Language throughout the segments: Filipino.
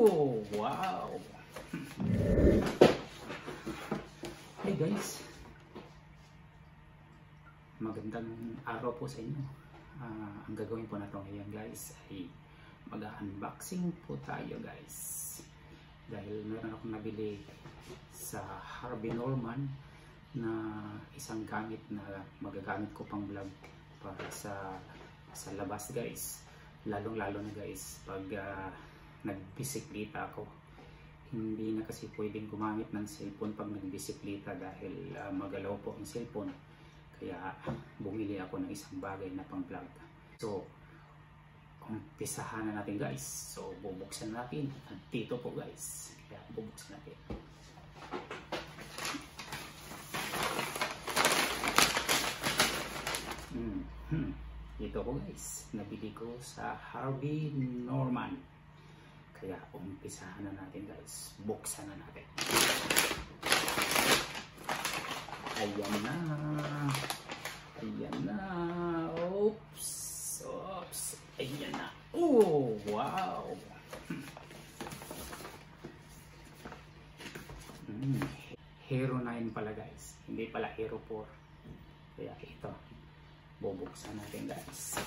Oh, wow! Hey guys! Magandang araw po sa inyo. Ah, ang gagawin po natin ngayon guys ay mag-unboxing po tayo guys. Dahil meron akong nabili sa Harvey Norman na isang gamit na magagamit ko pang vlog para sa sa labas guys. Lalong lalo na guys pag ah, nagbisikleta ako. Hindi na kasi pwedeng gumamit ng cellphone pag nagbisikleta dahil uh, magalaw po ang cellphone. Kaya bumili ako ng isang bagay na pang vlog so umpisahan na natin guys. So bubuksan natin. At dito po guys. Kaya bubuksan natin. Mm -hmm. ito po guys. Nabili ko sa Harvey Norman kaya umpisahan na natin guys. Buksan na natin. Ayan na. Ayan na. Oops. Oops. Ayan na. Oh, wow. Hmm. Hero 9 pala guys. Hindi pala Hero 4. Kaya ito. Bubuksan natin guys.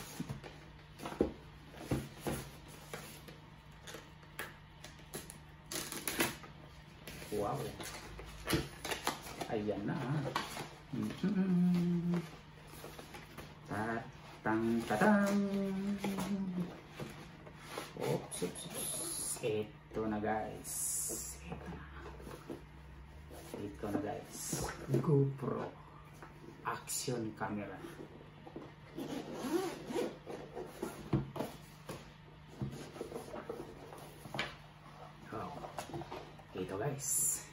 Wow. Ayan na. Mm-hmm. Tatang tatang. Oops, oops, oops. Ito na guys. Ito na. Ito na guys. GoPro. Action camera. Oh. Ito guys.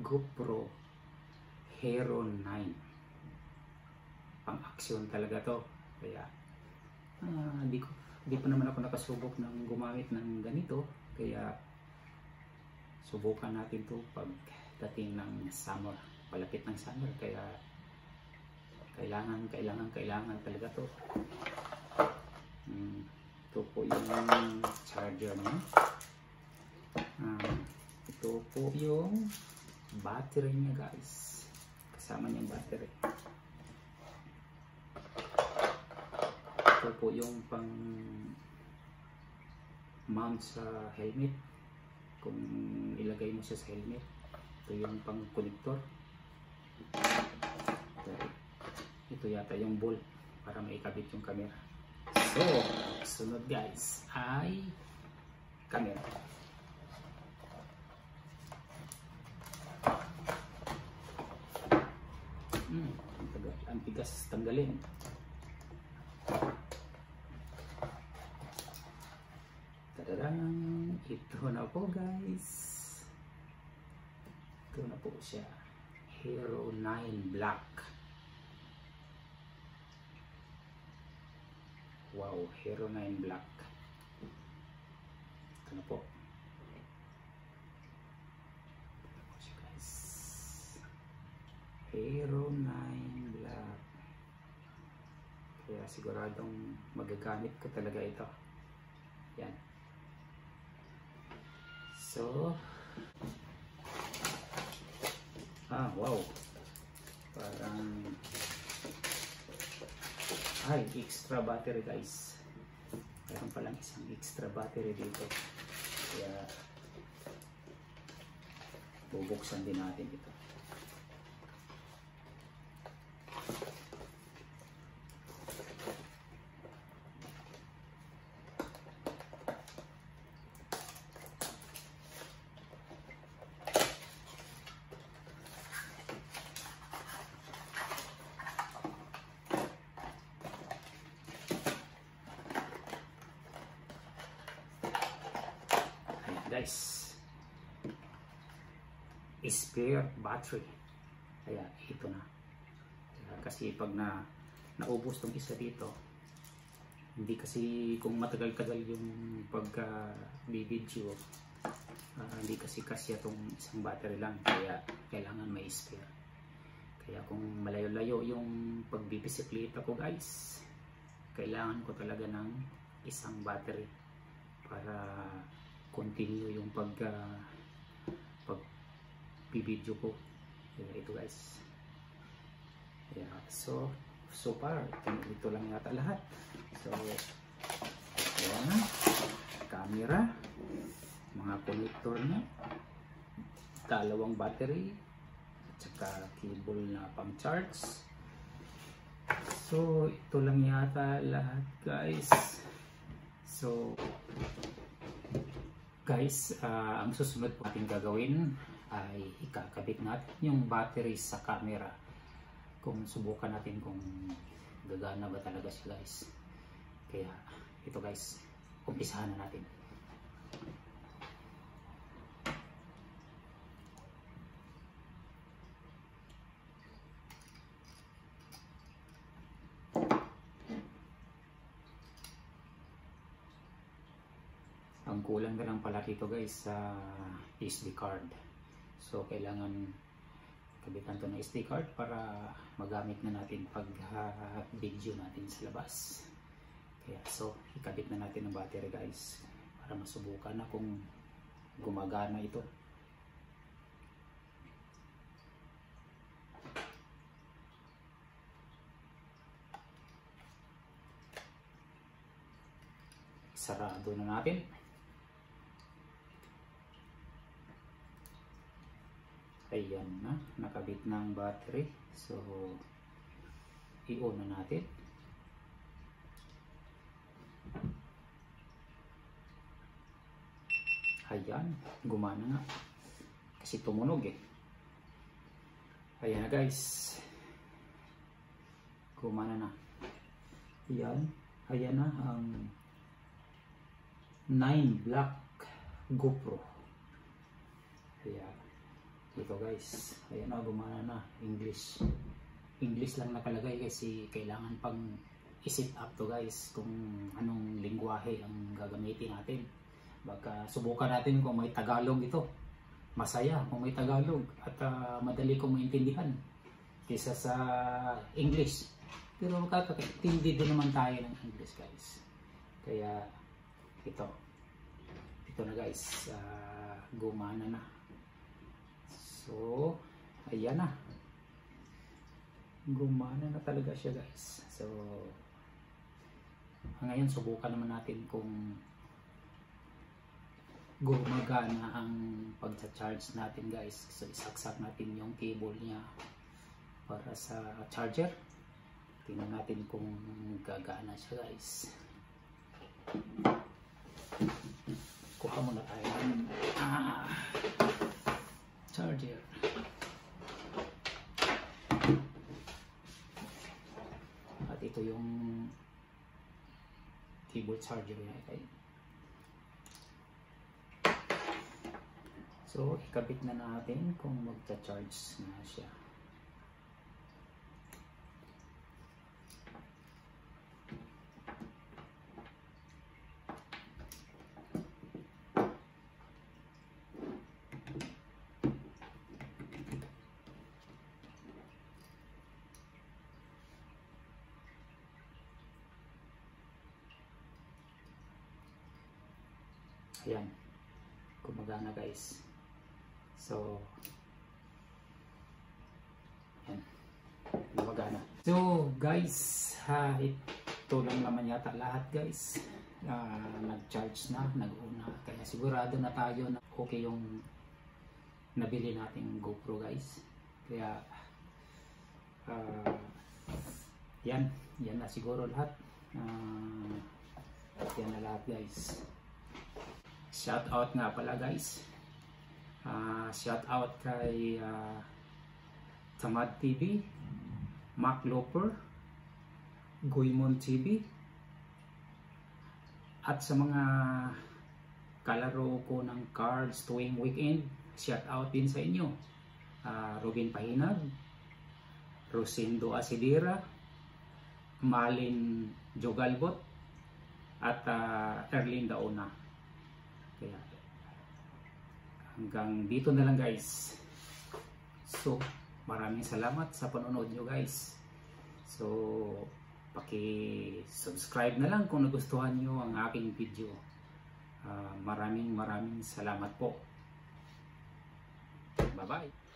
GoPro Hero 9. Pang action talaga to. Kaya ah, di ko di pa naman ako nakasubok ng gumamit ng ganito. Kaya subukan natin to pag dating ng summer. Palapit ng summer kaya kailangan kailangan kailangan talaga to. Hmm, ito po yung charger niya. Po yung battery niya guys. Kasama niya yung battery. Ito po yung pang mount sa helmet. Kung ilagay mo siya sa helmet. Ito yung pang connector. Ito, ito yata yung bolt para maikabit yung camera. So, sunod guys ay camera. Hmm, ang, tigas tanggalin. Tadadang! Ito na po guys. Ito na po siya. Hero 9 Black. Wow, Hero 9 Black. Ito na po. Hero 9 Black. Kaya siguradong magagamit ko talaga ito. Yan. So, ah, wow. Parang, ay, extra battery guys. Meron palang isang extra battery dito. Kaya, bubuksan din natin ito. Ayan guys. Spare battery. Kaya ito na. Kasi pag na naubos tong isa dito, hindi kasi kung matagal-tagal yung pagka video, uh, hindi kasi kasi itong isang battery lang. Kaya kailangan may spare. Kaya kung malayo-layo yung pagbibisikleta ko guys, kailangan ko talaga ng isang battery para continue yung pag uh, pag video ko. Yeah, ito guys. Yeah, so so far ito, ito lang yata lahat. So ayan camera. Mga connector niya dalawang battery. At saka cable na pang charge. So ito lang yata lahat guys. So guys uh, ang susunod po natin gagawin ay ikakabit natin yung battery sa camera. Kung subukan natin kung gagana ba talaga siya guys. Kaya ito guys umpisahan na natin ang kulang na lang pala dito guys sa SD card. So kailangan kabitan to ng SD card para magamit na natin pag uh, video natin sa labas. Kaya so ikabit na natin ang battery guys para masubukan na kung gumagana ito. Sarado na natin ayan na nakabit na ang battery. So i-on na natin. Ayan gumana nga. Kasi tumunog eh. Ayan na guys. Gumana na. Ayan ayan na ang 9 black GoPro. Ayan ito guys. Ayan na gumana na. English. English lang nakalagay kasi kailangan pang i-set up to guys kung anong lingwahe ang gagamitin natin. Baka subukan natin kung may Tagalog ito. Masaya kung may Tagalog at uh, madali kong maintindihan kaysa sa English. Pero makakaintindi din naman tayo ng English guys. Kaya ito. Ito na guys. Uh, gumana na So, ayan na. Gumana na talaga siya guys. So, ngayon subukan naman natin kung gumagana ang pagsa-charge natin guys. So, isaksak natin yung cable niya para sa charger. Tingnan natin kung gagana siya guys. Kuha muna tayo. Ah charger. At ito yung keyboard charger niya. Okay. So, ikabit na natin kung magta-charge na siya. Ayan. Gumagana guys. So, ayan. Gumagana. So, guys, ha, ito lang naman yata lahat guys. Uh, nag-charge na, nag-una. Kaya sigurado na tayo na okay yung nabili nating GoPro guys. Kaya, uh, yan. Yan na siguro lahat. Uh, yan na lahat guys. Shout out nga pala guys. Uh, shout out kay uh, Tamad TV, Mac Loper, Guymon TV, at sa mga kalaro ko ng cards tuwing weekend, shout out din sa inyo. Uh, Robin Pahinag, Rosindo Asidira, Malin Jogalbot, at uh, Erlin Dauna. Kaya hanggang dito na lang guys. So, maraming salamat sa panonood nyo guys. So, paki-subscribe na lang kung nagustuhan nyo ang aking video. Ah, maraming maraming salamat po. Bye-bye.